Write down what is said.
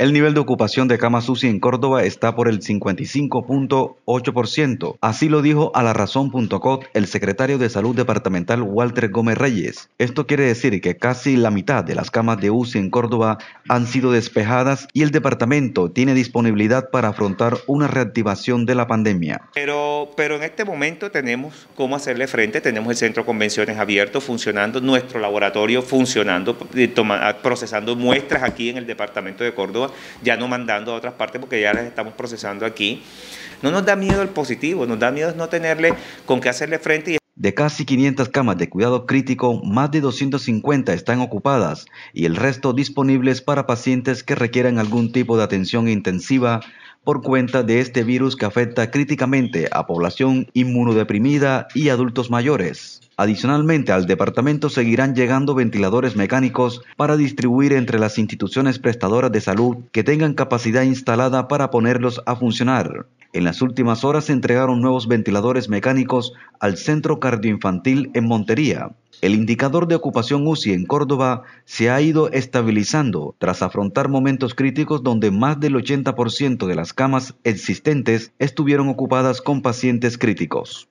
El nivel de ocupación de camas UCI en Córdoba está por el 55.8%. Así lo dijo a la razón.co el secretario de Salud Departamental Walter Gómez Reyes. Esto quiere decir que casi la mitad de las camas de UCI en Córdoba han sido despejadas y el departamento tiene disponibilidad para afrontar una reactivación de la pandemia. Pero, pero en este momento tenemos cómo hacerle frente, tenemos el centro de convenciones abierto, funcionando, nuestro laboratorio funcionando, eh, procesando muestras aquí en el departamento de Córdoba ya no mandando a otras partes porque ya las estamos procesando aquí. No nos da miedo el positivo, nos da miedo no tenerle con qué hacerle frente. De casi 500 camas de cuidado crítico, más de 250 están ocupadas y el resto disponibles para pacientes que requieran algún tipo de atención intensiva por cuenta de este virus que afecta críticamente a población inmunodeprimida y adultos mayores. Adicionalmente, al departamento seguirán llegando ventiladores mecánicos para distribuir entre las instituciones prestadoras de salud que tengan capacidad instalada para ponerlos a funcionar. En las últimas horas se entregaron nuevos ventiladores mecánicos al Centro Cardioinfantil en Montería. El indicador de ocupación UCI en Córdoba se ha ido estabilizando tras afrontar momentos críticos donde más del 80% de las camas existentes estuvieron ocupadas con pacientes críticos.